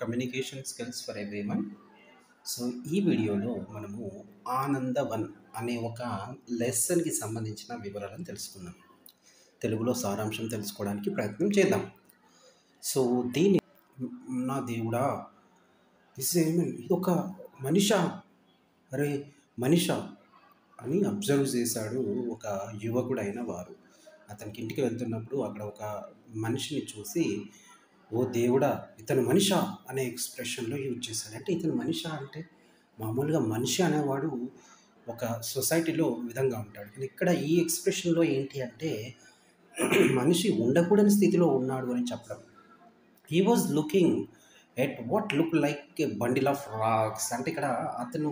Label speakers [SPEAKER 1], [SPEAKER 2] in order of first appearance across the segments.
[SPEAKER 1] Communication skills for everyone so ఈ వీడియోలో మనము ఆనందవన్ అనే ఒక లెసన్కి సంబంధించిన వివరాలను తెలుసుకుందాం. తెలుగులో సారాంశం తెలుసుకోవడానికి ప్రయత్నం చేద్దాం. సో దీని నా దేవుడా ఇది ఒక మనిష. అరే మనిష అని అబ్జర్వ్ చేశాడు ఒక యువకుడైన వారు. అతనికి ఇంటికి వెళ్తున్నప్పుడు అక్కడ ఒక మనిషిని చూసి ఓ దేవుడా ఇతను మనిష అనే ఎక్స్ప్రెషన్లో యూజ్ చేశాడు. అంటే ఇతను మనిష అంటే మామూలుగా మనిషి అనేవాడు ఒక సొసైటీలో విధంగా ఉంటాడు. కానీ ఇక్కడ ఈ ఎక్స్ప్రెషన్లో ఏంటి అంటే మనిషి ఉండకూడని స్థితిలో ఉన్నాడు అని చెప్పడం. He was looking at what look like a bundle of rocks అంటే ఇక్కడ అతను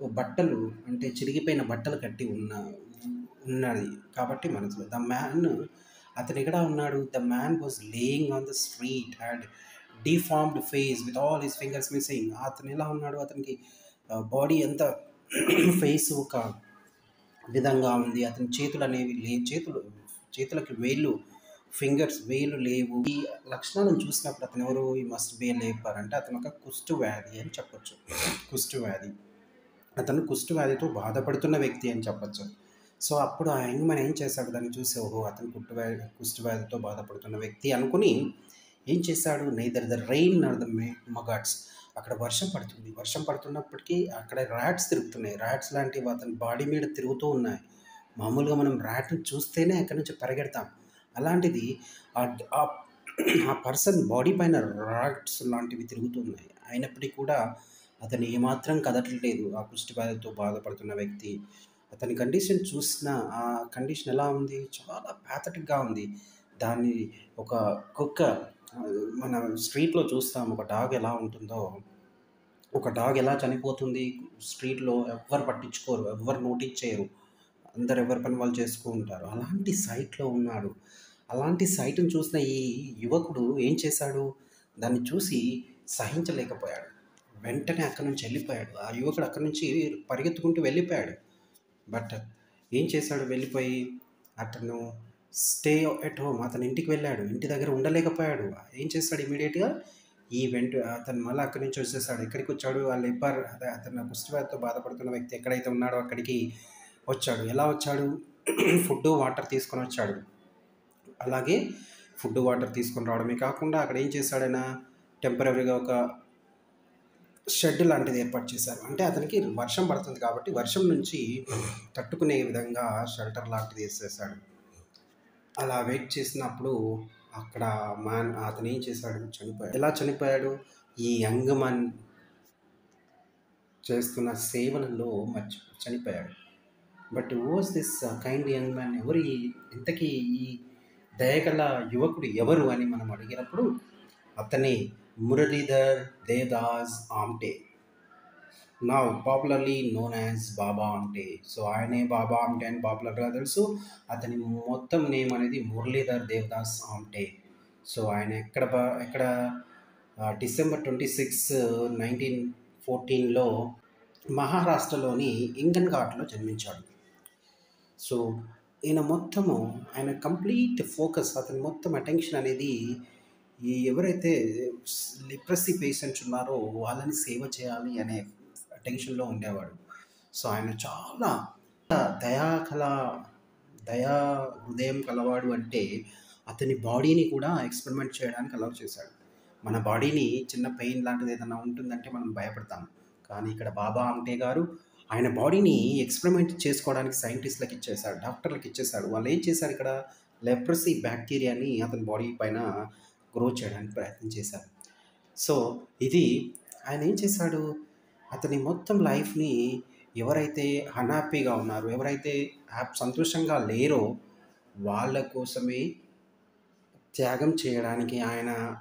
[SPEAKER 1] బట్టలు అంటే చిరిగిపోయిన బట్టలు కట్టి ఉన్న ఉన్నది. కాబట్టి మనసులో ద మ్యాన్ అతను ఎక్కడ ఉన్నాడు? The man was laying on the street and deformed face with all his fingers missing అతను ఎలా ఉన్నాడు? అతనికి బాడీ ఎంత ఫేస్ ఒక విధంగా ఉంది. అతని చేతులు అనేవి లే చేతులు చేతులకి వేళ్ళు ఫింగర్స్ వేలు లేవు. ఈ లక్షణాలను చూసినప్పుడు అతను ఎవరు? ఈ మస్ట్ బే లేపర్ అంటే అతను ఒక కుష్టు వ్యాధి అని చెప్పొచ్చు. కుష్టు వ్యాధి అతను కుష్టు వ్యాధితో బాధపడుతున్న వ్యక్తి అని చెప్పొచ్చు. సో అప్పుడు ఆ యంగ్ ఏం చేశాడు? దాన్ని చూసి ఓహో అతను కుట్టు కుష్టి వ్యాధితో బాధపడుతున్న వ్యక్తి అనుకుని ఏం చేశాడు? Neither the rain or the maggots అక్కడ వర్షం పడుతుంది. వర్షం పడుతున్నప్పటికీ అక్కడ ర్యాట్స్ తిరుగుతున్నాయి. ర్యాట్స్ లాంటివి అతని బాడీ మీద తిరుగుతూ ఉన్నాయి. మామూలుగా మనం ర్యాట్ని చూస్తేనే అక్కడి నుంచి పరిగెడతాం. అలాంటిది ఆ పర్సన్ బాడీ పైన ర్యాట్స్ లాంటివి తిరుగుతున్నాయి అయినప్పటికీ కూడా అతను ఏమాత్రం కదలట్లేదు ఆ కుష్టి బాధతో బాధపడుతున్న వ్యక్తి. అతని కండిషన్ చూసిన ఆ కండిషన్ ఎలా ఉంది? చాలా ప్యాథటిక్గా ఉంది. దాన్ని ఒక కుక్క మన స్ట్రీట్లో చూస్తాం. ఒక డాగ్ ఎలా ఉంటుందో. ఒక డాగ్ ఎలా చనిపోతుంది? స్ట్రీట్లో ఎవ్వరు పట్టించుకోరు ఎవ్వరు నోటీస్ చేయరు. అందరు ఎవరి పని వాళ్ళు చేసుకుంటూ ఉంటారు. అలాంటి సైట్లో ఉన్నాడు. అలాంటి సైట్ని చూసిన ఈ యువకుడు ఏం చేశాడు? దాన్ని చూసి సహించలేకపోయాడు. వెంటనే అక్కడి నుంచి వెళ్ళిపోయాడు. ఆ యువకుడు అక్కడి నుంచి పరిగెత్తుకుంటూ వెళ్ళిపోయాడు. బట్ ఏం చేశాడు? వెళ్ళిపోయి అతను స్టే ఎట్ హోమ్. అతను ఇంటికి వెళ్ళాడు. ఇంటి దగ్గర ఉండలేకపోయాడు. ఏం చేస్తాడు ఇమీడియట్గా? ఈ వెంట అతను మళ్ళీ అక్కడి నుంచి వచ్చేసాడు ఎక్కడికి వచ్చాడు? ఆ లెబ్బర్ అదే అతను కుష్టివ్యాధితో బాధపడుతున్న వ్యక్తి ఎక్కడైతే ఉన్నాడో అక్కడికి వచ్చాడు. ఎలా వచ్చాడు? ఫుడ్ వాటర్ తీసుకొని వచ్చాడు. అలాగే ఫుడ్ వాటర్ తీసుకొని రావడమే కాకుండా అక్కడ ఏం చేశాడైనా టెంపరీగా ఒక షెడ్ లాంటిది ఏర్పాటు చేశారు. అంటే అతనికి వర్షం పడుతుంది కాబట్టి వర్షం నుంచి తట్టుకునే విధంగా షెల్టర్ లాంటిది వేసేసాడు అలా వెయిట్ చేసినప్పుడు అక్కడ మ్యాన్ అతను ఏం చేశాడు? చనిపోయాడు. ఎలా చనిపోయాడు? ఈ యంగ్ మ్యాన్ చేస్తున్న సేవలలో మర్చి చనిపోయాడు. But was this kind young man ఎవరు? ఇంతకీ ఈ దయగల యువకుడు ఎవరు అని మనం అడిగినప్పుడు అతని మురళీధర్ దేదాస్ ఆమ్టే. నా popularly known as Baba Amte. So ఆయనే బాబా ఆమ్టే అని పాపులర్గా తెలుసు. అతని మొత్తం నేమ్ అనేది మురళీధర్ దేవదాస్ ఆమ్టే. సో ఆయన ఎక్కడ ఎక్కడ డిసెంబర్ ట్వంటీ సిక్స్ నైన్టీన్ ఫోర్టీన్లో మహారాష్ట్రలోని ఇంగన్ ఘాట్లో జన్మించాడు. సో ఈయన మొత్తము ఆయన కంప్లీట్ ఫోకస్ అతని మొత్తం అటెన్షన్ అనేది ఈ ఎవరైతే లిప్రసీ పేషెంట్స్ ఉన్నారో వాళ్ళని సేవ చేయాలి అనే టెన్షన్లో ఉండేవాడు. సో ఆయన చాలా దయా కళ దయా హృదయం కలవాడు అంటే అతని బాడీని కూడా ఎక్స్పెరిమెంట్ చేయడానికి అలౌ చేశాడు. మన బాడీని చిన్న పెయిన్ లాంటిది ఏదైనా ఉంటుందంటే మనం భయపడతాం. కానీ ఇక్కడ బాబా అంటే గారు ఆయన బాడీని ఎక్స్పెరిమెంట్ చేసుకోవడానికి సైంటిస్ట్లకు ఇచ్చేశాడు డాక్టర్లకు ఇచ్చేశాడు వాళ్ళు ఏం చేశారు ఇక్కడ? లెప్రసీ బ్యాక్టీరియాని అతని బాడీ పైన గ్రో చేయడానికి ప్రయత్నం చేశారు. సో ఇది ఆయన ఏం చేశాడు? అతని మొత్తం లైఫ్ని ఎవరైతే అన్హ్యాపీగా ఉన్నారో ఎవరైతే హ్యాప్ సంతోషంగా లేరో వాళ్ళ కోసమే త్యాగం చేయడానికి ఆయన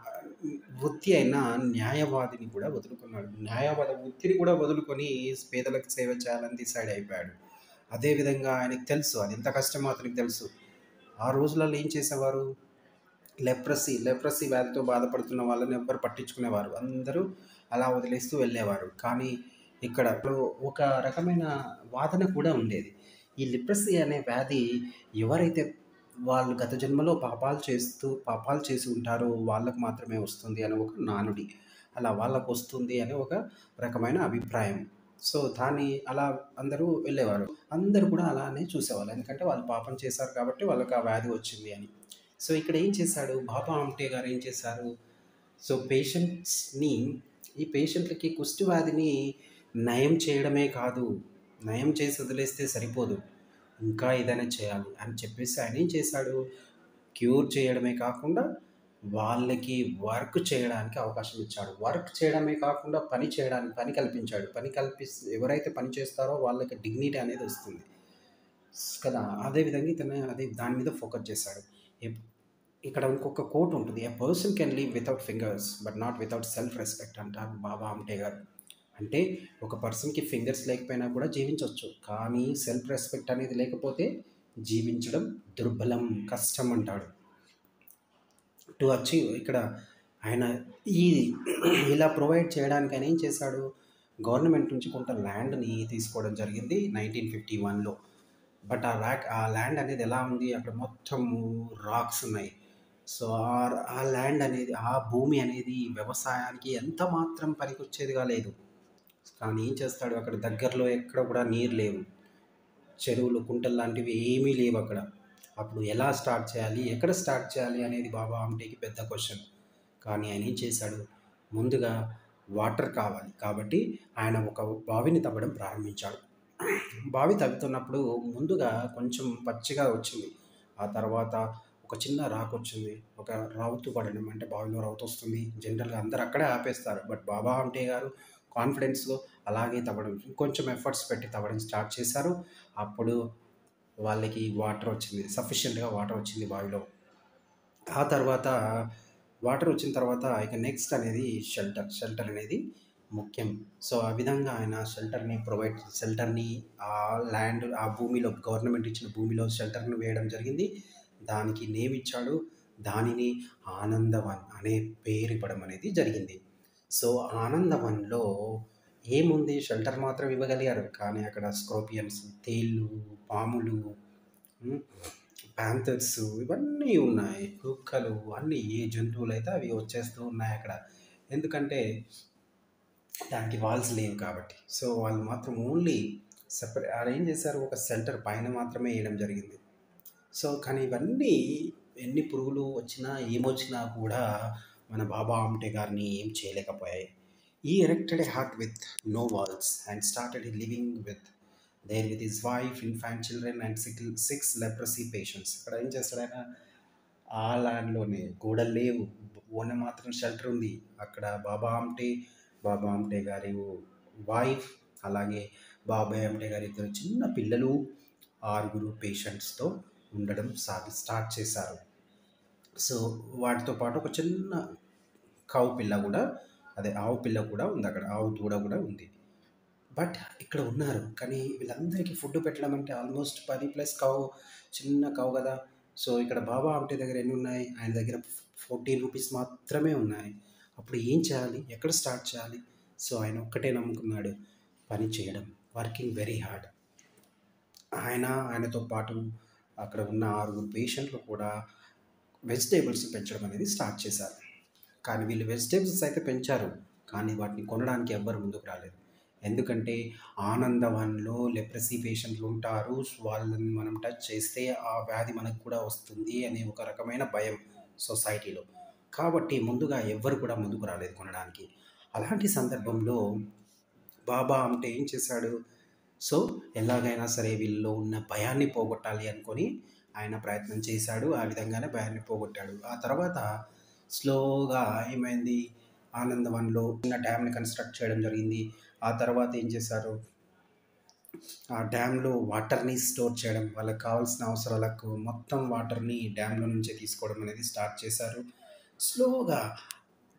[SPEAKER 1] వృత్తి అయిన న్యాయవాదిని కూడా వదులుకున్నాడు. న్యాయవాద వృత్తిని కూడా వదులుకొని పేదలకు సేవ చేయాలని డిసైడ్ అయిపోయాడు. అదేవిధంగా ఆయనకు తెలుసు అది ఎంత కష్టమో అతనికి తెలుసు. ఆ రోజులలో ఏం చేసేవారు? లెప్రసీ లెప్రసీ వ్యాధితో బాధపడుతున్న వాళ్ళని ఎవ్వరు పట్టించుకునేవారు. అందరూ అలా వదిలేస్తూ వెళ్ళేవారు. కానీ ఇక్కడ ఒక రకమైన వాదన కూడా ఉండేది. ఈ లిప్రసీ అనే వ్యాధి ఎవరైతే వాళ్ళు గత జన్మలో పాపాలు చేస్తూ పాపాలు చేసి ఉంటారో వాళ్ళకు మాత్రమే వస్తుంది అని ఒక నానుడి. అలా వాళ్ళకు వస్తుంది అనే ఒక రకమైన అభిప్రాయం. సో దాన్ని అలా అందరూ వెళ్ళేవారు. అందరూ కూడా అలానే చూసేవాళ్ళు. ఎందుకంటే వాళ్ళు పాపం చేశారు కాబట్టి వాళ్ళకి ఆ వ్యాధి వచ్చింది అని. సో ఇక్కడ ఏం చేశాడు? బాబా ఆమ్టే గారు ఏం చేశారు? సో పేషెంట్స్ని ఈ పేషెంట్లకి కుష్టి వ్యాధిని నయం చేయడమే కాదు నయం చేసి వదిలేస్తే సరిపోదు. ఇంకా ఏదైనా చేయాలి అని చెప్పేసి ఆయన ఏం చేశాడు? క్యూర్ చేయడమే కాకుండా వాళ్ళకి వర్క్ చేయడానికి అవకాశం ఇచ్చాడు. వర్క్ చేయడమే కాకుండా పని చేయడానికి పని కల్పించాడు. పని కల్పి ఎవరైతే పని చేస్తారో వాళ్ళకి డిగ్నిటీ అనేది వస్తుంది. కదా? అదేవిధంగా ఇతను అదే దాని మీద ఫోకస్ చేశాడు. ఇక్కడ ఇంకొక కోట్ ఉంటుంది a person can live without fingers but not without self respect అంటారు బాబా ఆమ్టే గారు. అంటే ఒక పర్సన్కి ఫింగర్స్ లేకపోయినా కూడా జీవించవచ్చు కానీ సెల్ఫ్ రెస్పెక్ట్ అనేది లేకపోతే జీవించడం దుర్బలం కష్టం అంటాడు. టు అచీవ్ ఇక్కడ ఆయన ఈ ఇలా ప్రొవైడ్ చేయడానికి ఆయన ఏం చేశాడు? గవర్నమెంట్ నుంచి కొంత ల్యాండ్ని తీసుకోవడం జరిగింది నైన్టీన్ ఫిఫ్టీ వన్లో బట్ ఆ ల్యాక్ ఆ ల్యాండ్ అనేది ఎలా ఉంది? అక్కడ మొత్తం రాక్స్ ఉన్నాయి. సో ఆ ఆ ల్యాండ్ అనేది ఆ భూమి అనేది వ్యవసాయానికి ఎంత మాత్రం పనికొచ్చేదిగా లేదు. కానీ ఏం చేస్తాడు అక్కడ దగ్గరలో ఎక్కడ కూడా నీరు లేవు. చెరువులు కుంటలు లాంటివి ఏమీ లేవు అక్కడ. అప్పుడు ఎలా స్టార్ట్ చేయాలి ఎక్కడ స్టార్ట్ చేయాలి అనేది బాబా ఆమ్టేకి పెద్ద క్వశ్చన్. కానీ ఆయన ఏం చేశాడు ముందుగా వాటర్ కావాలి కాబట్టి ఆయన ఒక బావిని తవ్వడం ప్రారంభించాడు. బావి తవ్వుతున్నప్పుడు ముందుగా కొంచెం పచ్చిగా వచ్చింది. ఆ తర్వాత ఒక చిన్న రాక్ వచ్చింది ఒక రౌతు పడడం. అంటే బావిలో రౌతు వస్తుంది. జనరల్గా అందరు అక్కడే ఆపేస్తారు. బట్ బాబా అంటే గారు కాన్ఫిడెన్స్లో అలాగే తవ్వడం. కొంచెం ఎఫర్ట్స్ పెట్టి తవ్వడం స్టార్ట్ చేశారు. అప్పుడు వాళ్ళకి వాటర్ వచ్చింది. సఫిషియెంట్గా వాటర్ వచ్చింది బావిలో. ఆ తర్వాత వాటర్ వచ్చిన తర్వాత ఇక నెక్స్ట్ అనేది షెల్టర్. షెల్టర్ అనేది ముఖ్యం. సో ఆ విధంగా ఆయన షెల్టర్ని ప్రొవైడ్ షెల్టర్ని ఆ ల్యాండ్ ఆ భూమిలో గవర్నమెంట్ ఇచ్చిన భూమిలో షెల్టర్ని వేయడం జరిగింది. దానికి నేమ్ ఇచ్చాడు దానిని ఆనందవన్ అనే పేరు ఇవ్వడం అనేది జరిగింది. సో ఆనందవన్లో ఏముంది? షెల్టర్ మాత్రం ఇవ్వగలిగారు. కానీ అక్కడ స్క్రోపియన్స్ తేళ్ళు పాములు ప్యాంథర్స్ ఇవన్నీ ఉన్నాయి. కుక్కలు అన్నీ ఏ జంతువులు అయితే అవి వచ్చేస్తూ ఉన్నాయి అక్కడ. ఎందుకంటే దానికి వాల్స్ లేవు కాబట్టి. సో వాళ్ళు మాత్రం ఓన్లీ సెపరేట్ అరేంజ్ ఏం చేశారు? ఒక సెంటర్ పైన మాత్రమే వేయడం జరిగింది. సో కానీ ఇవన్నీ ఎన్ని పురుగులు వచ్చినా ఏమొచ్చినా కూడా మన బాబా ఆమ్టే గారిని ఏం చేయలేకపోయాయి. ఈ erected hut with no walls and started living with there with his wife infant children and six six leprosy patients ఇక్కడ ఏం చేస్తాడైనా ఆ ల్యాండ్లోనే గోడలు లేవు. ఓన మాత్రం షెల్టర్ ఉంది. అక్కడ బాబా ఆమ్టే బాబా ఆమ్టే గారి వైఫ్ అలాగే బాబాయ్ ఆమ్టే గారి ఇద్దరు చిన్న పిల్లలు ఆరుగురు పేషెంట్స్తో ఉండడం సాగి స్టార్ట్ చేశారు. సో వాటితో పాటు ఒక చిన్న కావు పిల్ల కూడా అదే ఆవు పిల్ల కూడా ఉంది అక్కడ ఆవు దూడ కూడా ఉంది. బట్ ఇక్కడ ఉన్నారు. కానీ వీళ్ళందరికీ ఫుడ్ పెట్టడం అంటే ఆల్మోస్ట్ పది ప్లస్ కావు చిన్న కావు కదా. సో ఇక్కడ బాబా ఆమ్టే దగ్గర ఎన్ని ఉన్నాయి? ఆయన దగ్గర ఫోర్టీన్ రూపీస్ మాత్రమే ఉన్నాయి. అప్పుడు ఏం చేయాలి? ఎక్కడ స్టార్ట్ చేయాలి? సో ఆయన ఒక్కటే నమ్ముకున్నాడు. పని చేయడం వర్కింగ్ వెరీ హార్డ్. ఆయన ఆయనతో పాటు అక్కడ ఉన్న ఆరుగురు పేషెంట్లు కూడా వెజిటేబుల్స్ పెంచడం అనేది స్టార్ట్ చేశారు. కానీ వీళ్ళు వెజిటేబుల్స్ అయితే పెంచారు కానీ వాటిని కొనడానికి ఎవ్వరు ముందుకు రాలేదు. ఎందుకంటే ఆనందవన్లో లెప్రసీ పేషెంట్లు ఉంటారు వాళ్ళని మనం టచ్ చేస్తే ఆ వ్యాధి మనకు కూడా వస్తుంది అనే ఒక రకమైన భయం సొసైటీలో. కాబట్టి ముందుగా ఎవ్వరు కూడా ముందుకు రాలేదు కొనడానికి. అలాంటి సందర్భంలో బాబా అంటే ఏం చేశాడు? సో ఎలాగైనా సరే వీళ్ళలో ఉన్న భయాన్ని పోగొట్టాలి అనుకొని ఆయన ప్రయత్నం చేశాడు. ఆ విధంగానే భయాన్ని పోగొట్టాడు. ఆ తర్వాత స్లోగా ఏమైంది? ఆనందవన్లో చిన్న డ్యామ్ని కన్స్ట్రక్ట్ చేయడం జరిగింది. ఆ తర్వాత ఏం చేశారు? ఆ డ్యామ్లో వాటర్ని స్టోర్ చేయడం వాళ్ళకి కావాల్సిన అవసరాలకు మొత్తం వాటర్ని డ్యామ్లో నుంచే తీసుకోవడం అనేది స్టార్ట్ చేశారు. స్లోగా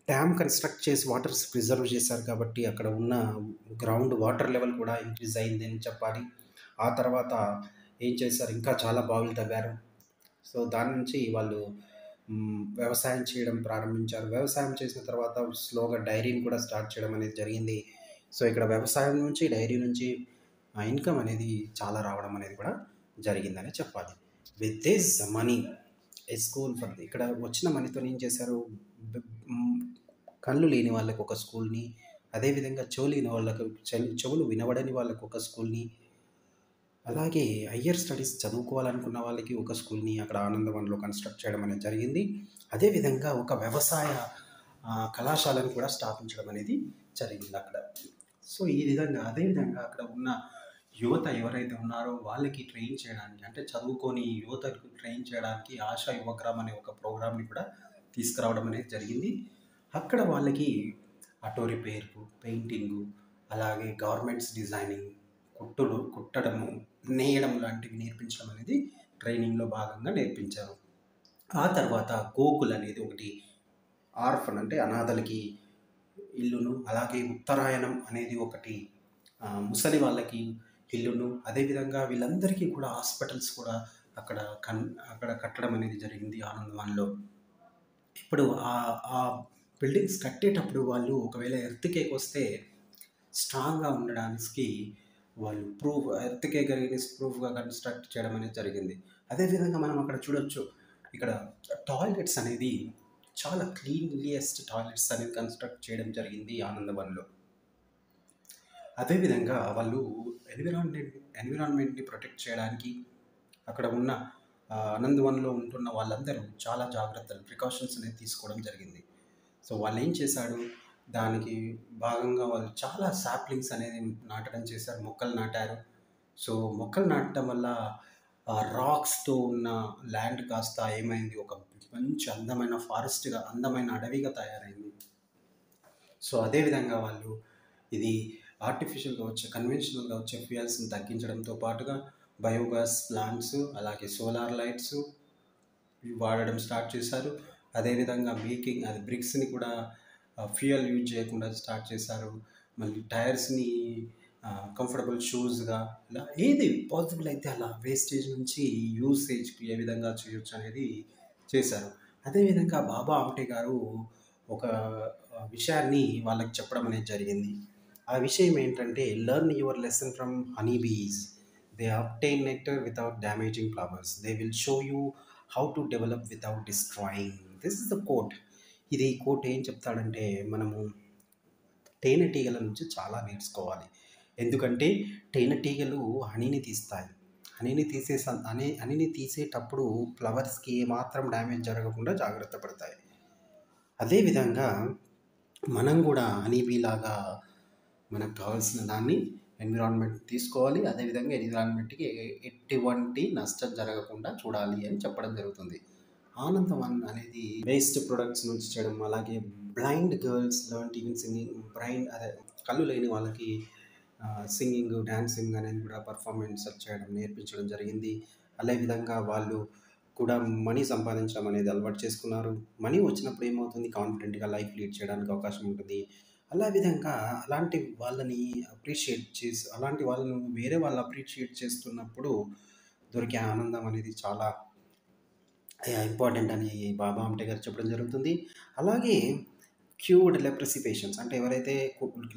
[SPEAKER 1] డ్యామ్ కన్స్ట్రక్ట్ చేసి వాటర్స్ ప్రిజర్వ్ చేశారు కాబట్టి అక్కడ ఉన్న గ్రౌండ్ వాటర్ లెవెల్ కూడా ఇంక్రీజ్ అయింది అని చెప్పాలి. ఆ తర్వాత ఏం చేశారు? ఇంకా చాలా బావులు తవ్వారు. సో దాని నుంచి వాళ్ళు వ్యవసాయం చేయడం ప్రారంభించారు. వ్యవసాయం చేసిన తర్వాత స్లోగా డైరీని కూడా స్టార్ట్ చేయడం అనేది జరిగింది. సో ఇక్కడ వ్యవసాయం నుంచి డైరీ నుంచి ఇన్కమ్ అనేది చాలా రావడం అనేది కూడా జరిగిందని చెప్పాలి. With this money a school for ఇక్కడ వచ్చిన మనీతో ఏం చేశారు? కళ్ళు లేని వాళ్ళకు ఒక స్కూల్ని అదేవిధంగా చెవు లేని వాళ్ళకు చె- చెవులు వినబడని వాళ్ళకు ఒక స్కూల్ని అలాగే హయ్యర్ స్టడీస్ చదువుకోవాలనుకున్న వాళ్ళకి ఒక స్కూల్ని అక్కడ ఆనందవన్లో కన్స్ట్రక్ట్ చేయడం అనేది జరిగింది. అదేవిధంగా ఒక వ్యవసాయ కళాశాలను కూడా స్థాపించడం అనేది జరిగింది అక్కడ. సో ఈ విధంగా అదేవిధంగా అక్కడ ఉన్న యువత ఎవరైతే ఉన్నారో వాళ్ళకి ట్రైన్ చేయడానికి అంటే చదువుకొని యువతకు ట్రైన్ చేయడానికి ఆశా యువగ్రామ్ అనే ఒక ప్రోగ్రామ్ని కూడా తీసుకురావడం అనేది జరిగింది. అక్కడ వాళ్ళకి ఆటో రిపేర్కు పెయింటింగు అలాగే గవర్నమెంట్స్ డిజైనింగ్ కుట్టులు కుట్టడము నేయడం లాంటివి నేర్పించడం అనేది ట్రైనింగ్లో భాగంగా నేర్పించారు. ఆ తర్వాత గోకుల్ అనేది ఒకటి ఆర్ఫన్ అంటే అనాథలకి ఇల్లును అలాగే ఉత్తరాయణం అనేది ఒకటి ముసలి వాళ్ళకి ఇల్లును అదేవిధంగా వీళ్ళందరికీ కూడా హాస్పిటల్స్ కూడా అక్కడ కన్ అక్కడ కట్టడం అనేది జరిగింది ఆనందవాన్లో ఇప్పుడు ఆ ఆ బిల్డింగ్స్ కట్టేటప్పుడు వాళ్ళు ఒకవేళ ఎర్త్కేక్ వస్తే స్ట్రాంగ్గా ఉండడానికి వాళ్ళు ప్రూఫ్ ఎర్త్కేక్ అగేనిస్ట్ ప్రూఫ్గా కన్స్ట్రక్ట్ చేయడం అనేది జరిగింది. అదేవిధంగా మనం అక్కడ చూడొచ్చు ఇక్కడ టాయిలెట్స్ అనేది చాలా క్లీన్లియెస్ట్ టాయిలెట్స్ అనేది కన్స్ట్రక్ట్ చేయడం జరిగింది ఆనందవన్లో. అదేవిధంగా వాళ్ళు ఎన్విరాన్మెంట్ ఎన్విరాన్మెంట్ని ప్రొటెక్ట్ చేయడానికి అక్కడ ఉన్న ఆనందవన్లో ఉంటున్న వాళ్ళందరూ చాలా జాగ్రత్తలు ప్రికాషన్స్ అనేది తీసుకోవడం జరిగింది. సో వాళ్ళు ఏం చేశాడు దానికి భాగంగా వాళ్ళు చాలా సాప్లింగ్స్ అనేది నాటడం చేశారు మొక్కలు నాటారు. సో మొక్కలు నాటడం వల్ల రాక్స్తో ఉన్న ల్యాండ్ కాస్త ఏమైంది? ఒక మంచి అందమైన ఫారెస్ట్గా అందమైన అడవిగా తయారైంది. సో అదేవిధంగా వాళ్ళు ఇది ఆర్టిఫిషియల్గా వచ్చే కన్వెన్షనల్గా వచ్చే ఫ్యూయల్స్ని తగ్గించడంతో పాటుగా బయోగ్యాస్ ప్లాంట్స్ అలాగే సోలార్ లైట్స్ వాడడం స్టార్ట్ చేశారు. అదేవిధంగా మేకింగ్ అది బ్రిక్స్ని కూడా ఫ్యూయల్ యూజ్ చేయకుండా స్టార్ట్ చేశారు. మళ్ళీ టైర్స్ని కంఫర్టబుల్ షూస్గా ఇలా ఏది పాసిబుల్ అయితే అలా వేస్టేజ్ నుంచి యూసేజ్కి ఏ విధంగా చేయొచ్చు అనేది చేశారు. అదేవిధంగా బాబా ఆమ్టే గారు ఒక విషయాన్ని వాళ్ళకి చెప్పడం అనేది జరిగింది. ఆ విషయం ఏంటంటే learn your lesson from honey bees they obtain nectar without damaging flowers they will show you how to develop without destroying this is the quote ఇది కోట్ ఏం చెప్తాడంటే మనము తేనెటీగల నుంచి చాలా నేర్చుకోవాలి. ఎందుకంటే తేనెటీగలు హనీని తీస్తాయి. హనీని తీసే సం- హనీ హనీని తీసేటప్పుడు ఫ్లవర్స్కి ఏమాత్రం డ్యామేజ్ జరగకుండా జాగ్రత్త పడతాయి. అదేవిధంగా మనం కూడా హనీబీలాగా మనకు కావాల్సిన దాన్ని ఎన్విరాన్మెంట్ తీసుకోవాలి. అదేవిధంగా ఎన్విరాన్మెంట్కి ఎటువంటి నష్టం జరగకుండా చూడాలి అని చెప్పడం జరుగుతుంది. ఆనందవన్ అనేది వేస్ట్ ప్రొడక్ట్స్ నుంచి చేయడం అలాగే blind girls learn even singing blind అదే కళ్ళు లేని వాళ్ళకి సింగింగ్ డ్యాన్సింగ్ అనేది కూడా పర్ఫార్మెన్స్ చేయడం నేర్పించడం జరిగింది. అదేవిధంగా వాళ్ళు కూడా మనీ సంపాదించడం అనేది అలవాటు చేసుకున్నారు. మనీ వచ్చినప్పుడు ఏమవుతుంది? కాన్ఫిడెంట్గా లైఫ్ లీడ్ చేయడానికి అవకాశం ఉంటుంది. అలా విధంగా అలాంటి వాళ్ళని అప్రిషియేట్ చేసి అలాంటి వాళ్ళను వేరే వాళ్ళు అప్రిషియేట్ చేస్తున్నప్పుడు దొరికే ఆనందం అనేది చాలా ఇంపార్టెంట్ అని బాబా ఆమ్టే గారు చెప్పడం జరుగుతుంది. అలాగే క్యూర్డ్ లెప్రసీ పేషెంట్స్ అంటే ఎవరైతే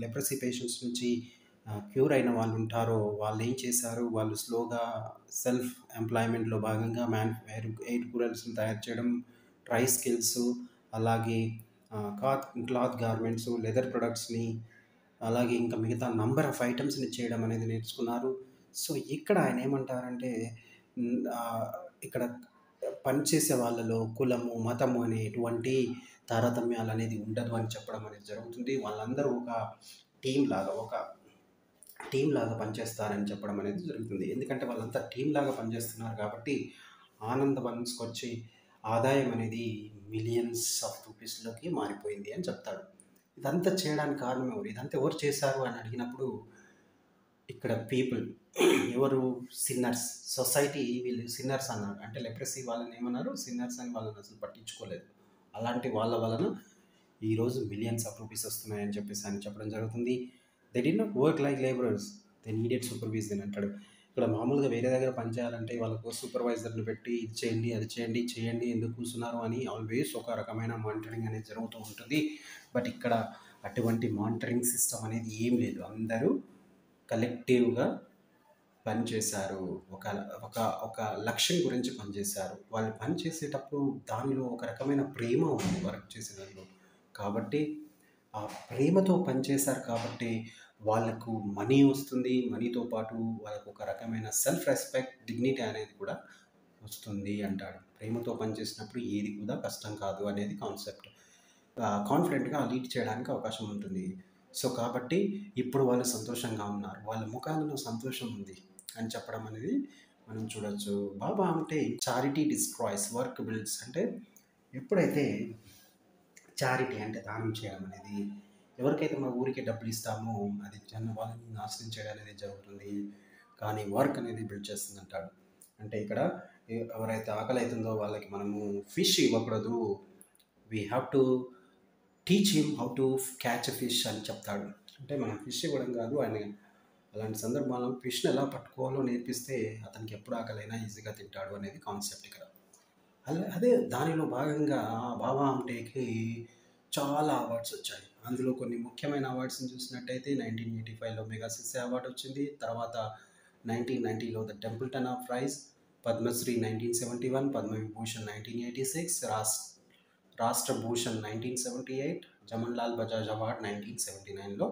[SPEAKER 1] లెప్రసీ పేషెంట్స్ నుంచి క్యూర్ అయిన వాళ్ళు ఉంటారో వాళ్ళు ఏం చేశారు? వాళ్ళు స్లోగా సెల్ఫ్ ఎంప్లాయ్మెంట్లో భాగంగా మ్యాన్ ఎయిర్ ఎయిర్ కూరల్స్ని తయారు చేయడం ట్రై స్కిల్స్ అలాగే క్లాత్ క్లాత్ గార్మెంట్స్ లెదర్ ప్రొడక్ట్స్ని అలాగే ఇంకా మిగతా నంబర్ ఆఫ్ ఐటమ్స్ని చేయడం అనేది నేర్చుకున్నారు. సో ఇక్కడ ఆయన ఏమంటారంటే ఇక్కడ పనిచేసే వాళ్ళలో కులము మతము అనే ఎటువంటి తారతమ్యాలు అనేది ఉండదు అని చెప్పడం అనేది జరుగుతుంది. వాళ్ళందరూ ఒక టీం లాగా ఒక టీం లాగా పనిచేస్తారని చెప్పడం అనేది జరుగుతుంది. ఎందుకంటే వాళ్ళంతా టీం లాగా పనిచేస్తున్నారు కాబట్టి ఆనంద వన్స్కి వచ్చే ఆదాయం అనేది మిలియన్స్ ఆఫ్ రూపీస్లోకి మారిపోయింది అని చెప్తాడు. ఇదంతా చేయడానికి కారణం ఎవరు? ఇదంతా ఎవరు చేశారు అని అడిగినప్పుడు ఇక్కడ పీపుల్ ఎవరు సిన్నర్స్ సొసైటీ వీళ్ళు సిన్నర్స్ అన్నారు. అంటే లెప్రసీ వాళ్ళని ఏమన్నారు? సిన్నర్స్ అని వాళ్ళని అసలు పట్టించుకోలేదు. అలాంటి వాళ్ళ వలన ఈరోజు మిలియన్స్ ఆఫ్ రూపీస్ వస్తున్నాయని చెప్పేసి ఆయన చెప్పడం జరుగుతుంది. They did not work like labourers they needed supervisor అంటాడు. ఇక్కడ మామూలుగా వేరే దగ్గర పనిచేయాలంటే వాళ్ళకు సూపర్వైజర్ని పెట్టి ఇది చేయండి అది చేయండి చేయండి ఎందుకు కూర్చున్నారు అని ఆల్వేస్ ఒక రకమైన మానిటరింగ్ అనేది జరుగుతూ ఉంటుంది. బట్ ఇక్కడ అటువంటి మానిటరింగ్ సిస్టమ్ అనేది ఏం లేదు. అందరూ కలెక్టివ్గా పనిచేశారు. ఒక ఒక ఒక లక్ష్యం గురించి పనిచేశారు. వాళ్ళు పని చేసేటప్పుడు దానిలో ఒక రకమైన ప్రేమ ఉంది వర్క్ చేసే దానిలో. కాబట్టి ఆ ప్రేమతో పనిచేశారు కాబట్టి వాళ్ళకు మనీ వస్తుంది. మనీతో పాటు వాళ్ళకు ఒక రకమైన సెల్ఫ్ రెస్పెక్ట్ డిగ్నిటీ అనేది కూడా వస్తుంది అంటాడు. ప్రేమతో పనిచేసినప్పుడు ఏది కూడా కష్టం కాదు అనేది కాన్సెప్ట్. కాన్ఫిడెంట్గా లీడ్ చేయడానికి అవకాశం ఉంటుంది. సో కాబట్టి ఇప్పుడు వాళ్ళు సంతోషంగా ఉన్నారు. వాళ్ళ ముఖాలలో సంతోషం ఉంది. అని చెప్పడం అనేది మనం చూడొచ్చు. బాబా అంటే చారిటీ డిస్ట్రాయ్స్ వర్క్ బిల్డ్స్ అంటే ఎప్పుడైతే చారిటీ అంటే దానం చేయడం అనేది ఎవరికైతే మన ఊరికే డబ్బులు ఇస్తామో అది జన వాళ్ళని నాశనం చేయడం అనేది జరుగుతుంది. కానీ వర్క్ అనేది బిల్డ్ చేస్తుంది అంటాడు అంటే ఇక్కడ ఎవరైతే ఆకలి అవుతుందో వాళ్ళకి మనము ఫిష్ ఇవ్వకూడదు. We have to teach him how to catch fish అని చెప్తాడు. అంటే మనం ఫిష్ ఇవ్వడం కాదు ఆయన అలాంటి సందర్భాల్లో ఫిష్ని ఎలా పట్టుకోవాలో నేర్పిస్తే అతనికి ఎప్పుడు ఆకలైనా ఈజీగా తింటాడు అనేది కాన్సెప్ట్ ఇక్కడ. అలా అదే దానిలో భాగంగా బాబా అంటేకి చాలా అవార్డ్స్ వచ్చాయి. అందులో కొన్ని ముఖ్యమైన అవార్డ్స్ని చూసినట్టయితే నైన్టీన్ ఎయిటీ ఫైవ్లో మెగాసిసే అవార్డు వచ్చింది. తర్వాత nineteen నైంటీలో the Templeton of prize Padmashri nineteen seventy one Padmavibhushan nineteen eighty six Ross Rashtra Bhushan nineteen seventy eight Jamnalal Bajaj award nineteen seventy నైన్లో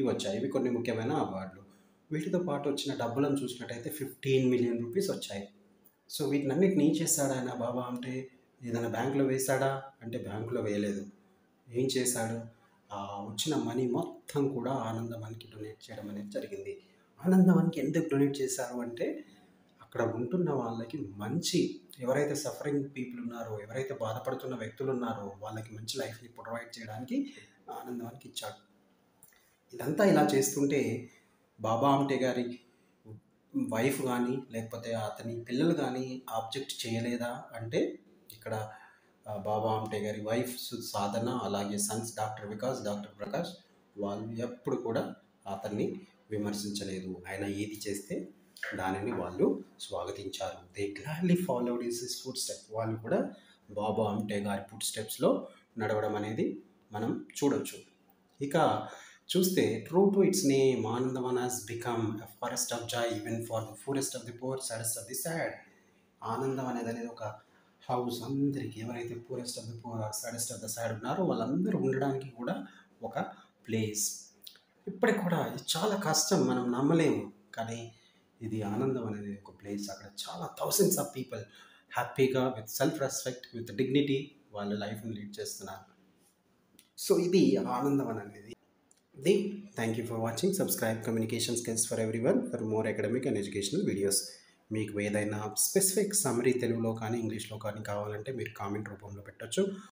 [SPEAKER 1] ఇవి వచ్చాయి. ఇవి కొన్ని ముఖ్యమైన అవార్డులు. వీటితో పాటు వచ్చిన డబ్బులను చూసినట్టయితే ఫిఫ్టీన్ మిలియన్ రూపీస్ వచ్చాయి. సో వీటినన్నిటిని ఏం చేశాడు ఆయన బాబా అంటే ఏదైనా బ్యాంకులో వేశాడా? అంటే బ్యాంకులో వేయలేదు. ఏం చేశాడు? వచ్చిన మనీ మొత్తం కూడా ఆనందవానికి డొనేట్ చేయడం అనేది జరిగింది. ఆనందవానికి ఎందుకు డొనేట్ చేశారు అంటే అక్కడ ఉంటున్న వాళ్ళకి మంచి ఎవరైతే సఫరింగ్ పీపుల్ ఉన్నారో ఎవరైతే బాధపడుతున్న వ్యక్తులు ఉన్నారో వాళ్ళకి మంచి లైఫ్ని ప్రొవైడ్ చేయడానికి ఆనందవానికి ఇచ్చాడు. ఇదంతా ఇలా చేస్తుంటే బాబా ఆమ్టే గారి వైఫ్ కానీ లేకపోతే అతని పిల్లలు కానీ ఆబ్జెక్ట్ చేయలేదా? అంటే ఇక్కడ బాబా ఆమ్టే గారి వైఫ్ సాధన అలాగే sons doctor Vikas doctor Prakash వాళ్ళు ఎప్పుడు కూడా అతన్ని విమర్శించలేదు. ఆయన ఏది చేస్తే దానిని వాళ్ళు స్వాగతించారు. They gladly followed is his foot step వాళ్ళు కూడా బాబా ఆమ్టే గారి ఫుడ్ స్టెప్స్లో నడవడం అనేది మనం చూడొచ్చు. ఇక చూస్తే true to its name Anandwan has become forest of joy even for the poorest of the poor saddest of the sad ఆనందం అనేది అనేది ఒక హౌస్ అందరికీ ఎవరైతే poorest of the poor saddest of the sad ఉన్నారో వాళ్ళందరూ ఉండడానికి కూడా ఒక ప్లేస్ ఇప్పటికి కూడా ఇది చాలా కష్టం మనం నమ్మలేము. కానీ ఇది ఆనందం అనేది ఒక ప్లేస్ అక్కడ చాలా థౌసండ్స్ ఆఫ్ పీపుల్ హ్యాపీగా with self respect with dignity వాళ్ళ లైఫ్ని లీడ్ చేస్తున్నారు. సో ఇది ఆనందం అనేది. The thank you for watching subscribe communication skills for everyone for more academic and educational videos మీకు ఏదైనా స్పెసిఫిక్ సమరీ తెలుగులో కానీ ఇంగ్లీష్లో కానీ కావాలంటే మీరు కామెంట్ రూపంలో పెట్టొచ్చు.